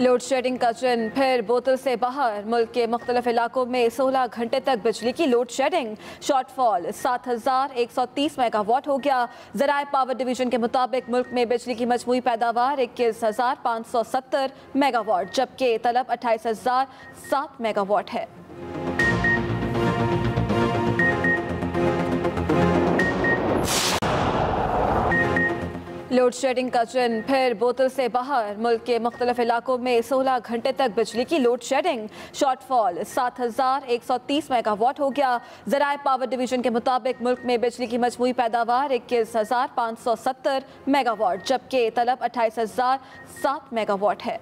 Load shedding का चिन्ह फिर बोतल से बाहर। मुल्क के मुख्तलिफ़ इलाकों में 16 घंटे तक बिजली की लोड शेडिंग। शॉर्टफॉल 7,130 मेगावाट हो गया। जराए पावर डिवीज़न के मुताबिक मुल्क में बिजली की मजमू पैदावार इक्कीस हज़ार पाँच सौ सत्तर मेगावाट जबकि तलब अट्ठाईस हज़ार सात मेगावाट है। लोड शेडिंग का चिन्ह फिर बोतल से बाहर मुल्क के मुख्तलिफ़ इलाकों में 16 घंटे तक बिजली की लोड शेडिंग। शॉर्टफॉल 7,130 मेगावाट हो गया। जराए पावर डिवीज़न के मुताबिक मुल्क में बिजली की मजमू पैदावार इक्कीस हज़ार पाँच सौ सत्तर मेगावाट जबकि तलब अट्ठाईस हज़ार सात मेगावाट है।